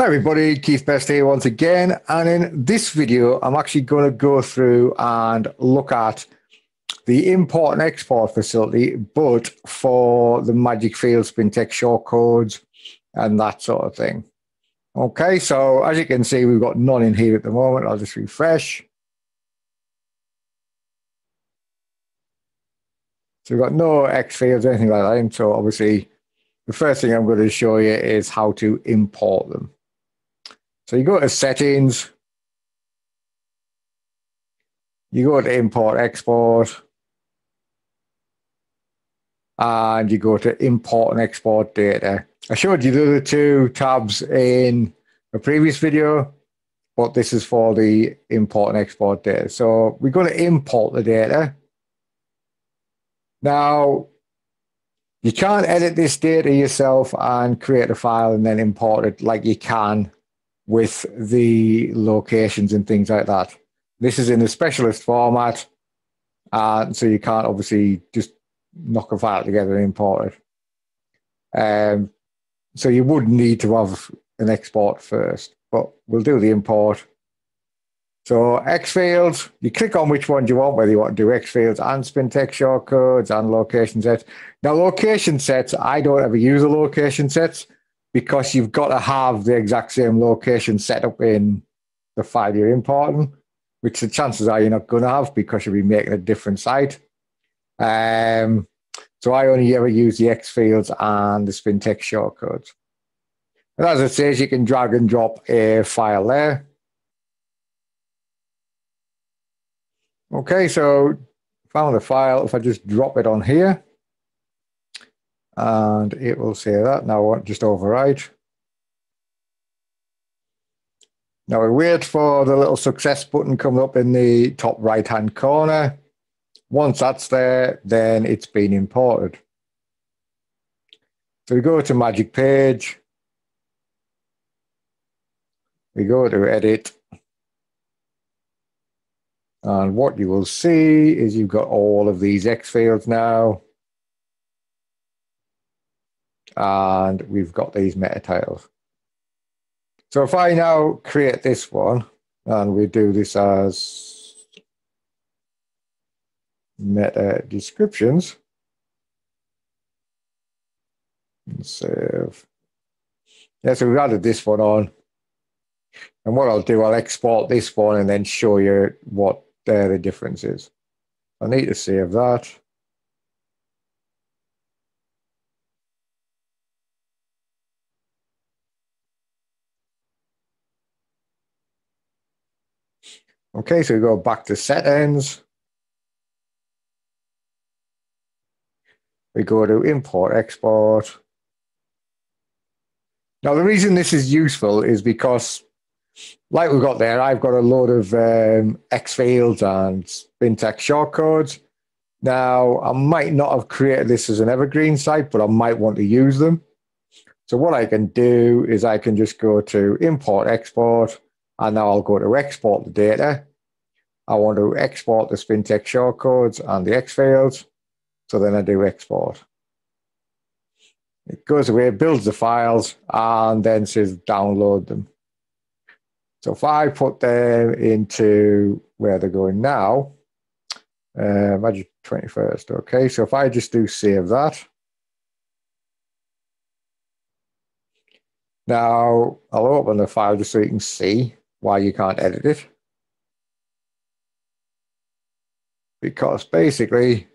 Hi everybody, Keith Best here once again. And in this video, I'm actually going to go through and look at the import and export facility, but for the Magic Field Spintax shortcodes and that sort of thing. Okay, so as you can see, we've got none in here at the moment. I'll just refresh. So we've got no X fields or anything like that. So obviously, the first thing I'm going to show you is how to import them. So you go to settings, you go to import export, and you go to import and export data. I showed you the other two tabs in a previous video, but this is for the import and export data. So we're going to import the data. Now, you can't edit this data yourself and create a file and then import it like you can with the locations and things like that. This is in a specialist format, and so you can't obviously just knock a file together and import it. Um, so you would need to have an export first, but we'll do the import. So X fields, you click on which one you want, whether you want to do X fields and spin Spintax shortcodes and location sets. Now, location sets, I don't ever use the location sets because you've got to have the exact same location set up in the file you're importing, which the chances are you're not going to have because you'll be making a different site. Um, so I only ever use the X fields and the Spintax shortcodes. And as it says, you can drag and drop a file there. Okay, so found a file. If I just drop it on here, and it will say that. Now I want just overwrite. Now we wait for the little success button coming up in the top right hand corner. Once that's there, then it's been imported. So we go to magic page. We go to edit. And what you will see is you've got all of these X fields now and we've got these meta titles. So if I now create this one and we do this as meta descriptions and save. Yeah, so we've added this one on. And what I'll do, I'll export this one and then show you what uh, the difference is. I need to save that. Okay, so we go back to settings. We go to import, export. Now, the reason this is useful is because, like we've got there, I've got a load of um, X fields and Spintax shortcodes. Now, I might not have created this as an evergreen site, but I might want to use them. So what I can do is I can just go to import, export, and now I'll go to export the data. I want to export the Spintax shortcodes and the X fields. So then I do export. It goes away, builds the files, and then says download them. So if I put them into where they're going now, uh, Magic 21st, okay. So if I just do save that, now I'll open the file just so you can see why you can't edit it. Because basically,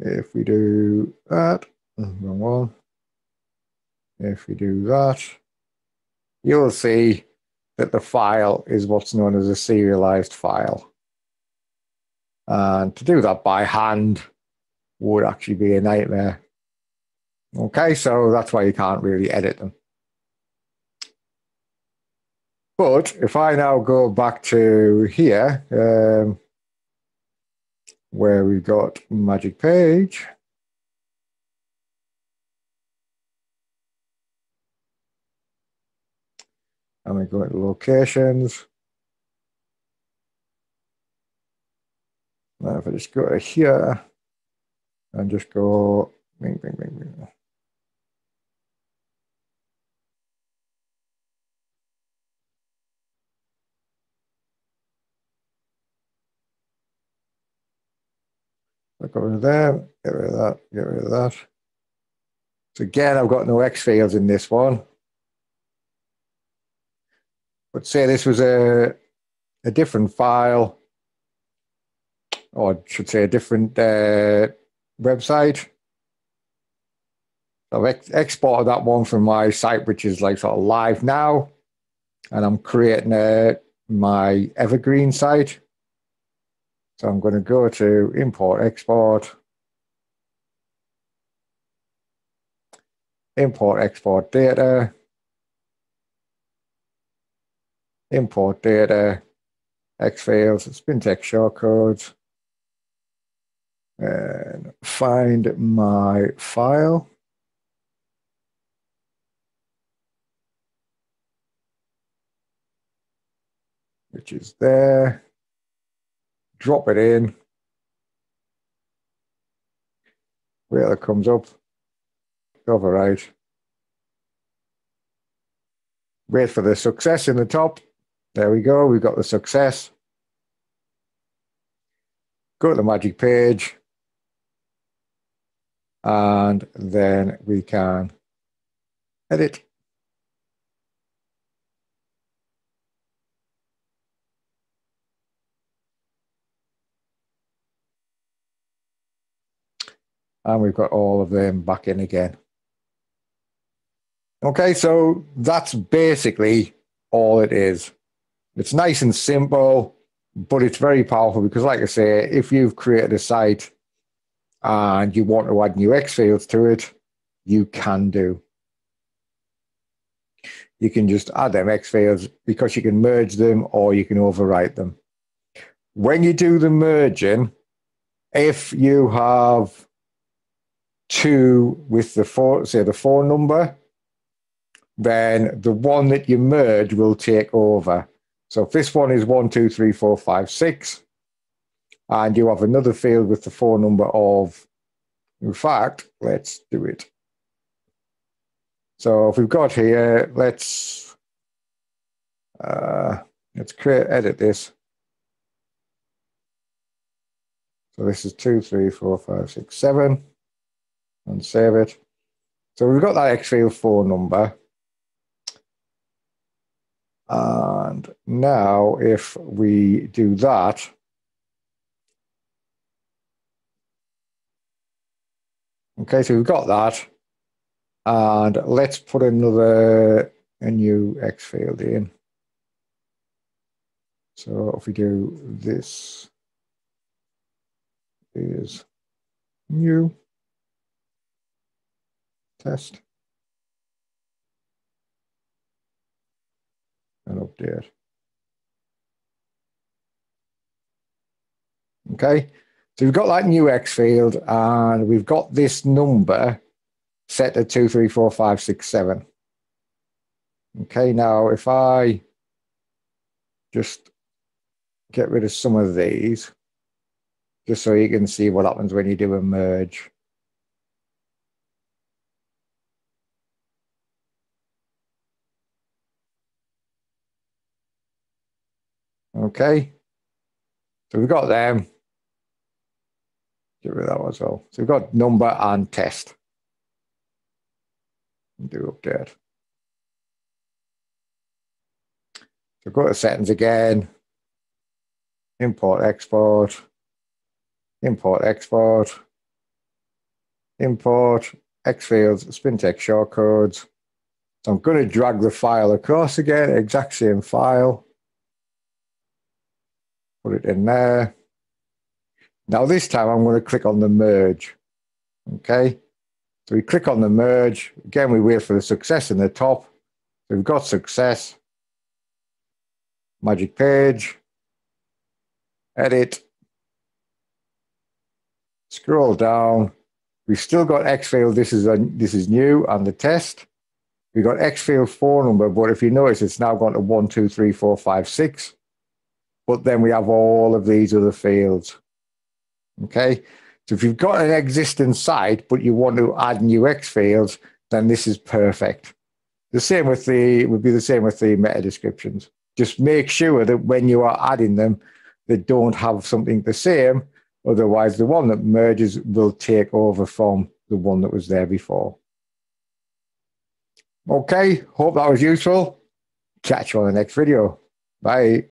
if we do that, wrong one, if we do that, you'll see that the file is what's known as a serialized file. And to do that by hand would actually be a nightmare. Okay, so that's why you can't really edit them. But if I now go back to here, um, where we've got magic page, and we go into locations. Now if I just go to here and just go bing, bing, bing, bing. Rid of get rid of that, get rid of that. So again, I've got no X fields in this one. But say this was a, a different file, or I should say a different uh, website. I've ex exported that one from my site, which is like sort of live now. And I'm creating a, my evergreen site. So I'm going to go to import, export, import, export data, import data, X fields, spintax shortcodes, and find my file. which is there. Drop it in. Where it comes up. Override. Wait for the success in the top. There we go. We've got the success. Go to the magic page. And then we can edit. And we've got all of them back in again. Okay, so that's basically all it is. It's nice and simple, but it's very powerful because, like I say, if you've created a site and you want to add new X fields to it, you can do. You can just add them X fields because you can merge them or you can overwrite them. When you do the merging, if you have two with the four, say the four number, then the one that you merge will take over. So if this one is one, two, three, four, five, six, and you have another field with the four number of, in fact, let's do it. So if we've got here, let's uh, let's create edit this. So this is two, three, four, five, six, seven and save it. So we've got that X field 4 number. And now if we do that, okay, so we've got that. And let's put another, a new X field in. So if we do this is new test and update. Okay, so we've got that new X field and we've got this number set to two, three, four, five, six, seven. Okay, now if I just get rid of some of these, just so you can see what happens when you do a merge. Okay. So we've got them. Get rid of that as well. So we've got number and test. Do update. So go to settings again. Import, export. Import, export. Import, X fields, spintax shortcodes. So I'm going to drag the file across again, exact same file. Put it in there. Now this time I'm going to click on the merge. Okay. So we click on the merge. Again, we wait for the success in the top. So we've got success. Magic page. Edit. Scroll down. We've still got X field. This is a, this is new and the test. We've got X field four number, but if you notice, it's now gone to one, two, three, four, five, six but then we have all of these other fields. Okay, so if you've got an existing site, but you want to add new X fields, then this is perfect. The same with the, would be the same with the meta descriptions. Just make sure that when you are adding them, they don't have something the same Otherwise, the one that merges will take over from the one that was there before. Okay, hope that was useful. Catch you on the next video. Bye.